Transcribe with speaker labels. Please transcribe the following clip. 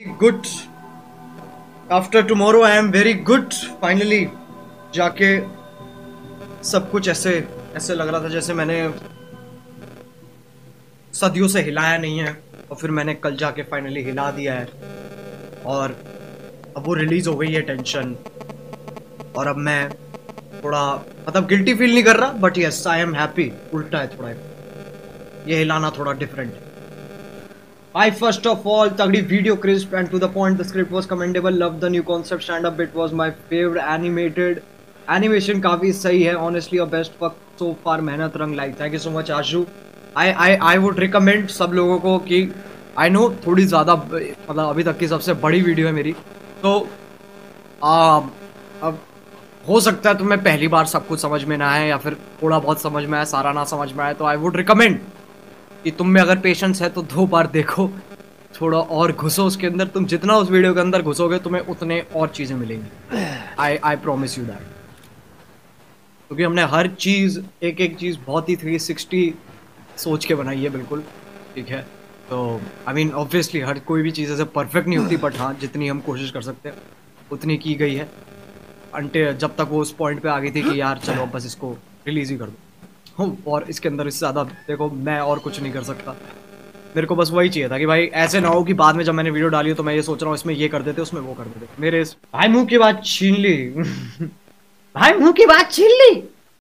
Speaker 1: Good. After tomorrow I am very good finally जाके सब कुछ ऐसे ऐसे लग रहा था जैसे मैंने सदियों से हिलाया नहीं है और फिर मैंने कल जाके फाइनली हिला दिया है। और अब वो रिलीज़ हो गई है टेंशन और अब मैं थोड़ा मतलब गिल्टी फील नहीं कर रहा but yes I am happy उल्टा है थोड़ा। ये हिलाना थोड़ा different Hi, first of all, तगड़ी video crisp and to the point. The script was commendable. Loved the new concept. Stand up bit was my favorite. Animated animation काफ़ी सही है. Honestly, a best fuck so far. मेहनत रंग like. Thank you so much, Ashu. I I I would recommend सब लोगों को कि I know थोड़ी ज़्यादा मतलब अभी तक की सबसे बड़ी वीडियो है मेरी तो आ, अब हो सकता है तुम्हें पहली बार सब कुछ समझ में ना आए या फिर थोड़ा बहुत समझ में आए सारा ना समझ में आए तो आई वुड रिकमेंड कि तुम में अगर पेशेंस है तो दो बार देखो। थोड़ा और घुसो उसके अंदर। तुम जितना उस वीडियो के अंदर घुसोगे, तुम्हें उतने और चीज़ें मिलेंगी। I I promise you that क्योंकि हमने हर चीज़ एक एक चीज़ बहुत ही थ्री सिक्सटी सोच के बनाई है, बिल्कुल। ठीक है? तो आई मीन ऑब्वियसली हर कोई भी चीज़ ऐसे परफेक्ट नहीं होती बट हाँ जितनी हम कोशिश कर सकते हैं, उतनी की गई है। अंटे जब तक वो उस पॉइंट पे आ गई थी कि यार, चलो, बस इसको रिलीज़ ही कर दो। और इसके अंदर इससे ज़्यादा देखो मैं और कुछ नहीं कर सकता। मेरे को बस वही चाहिए था कि भाई ऐसे ना हो कि बाद में जब मैंने वीडियो डाली तो मैं ये सोच रहा हूँ इसमें ये कर देते, उसमें वो कर देते। मेरे इस... भाई मुँह की बात छीन ली। भाई मुँह की बात छीन ली।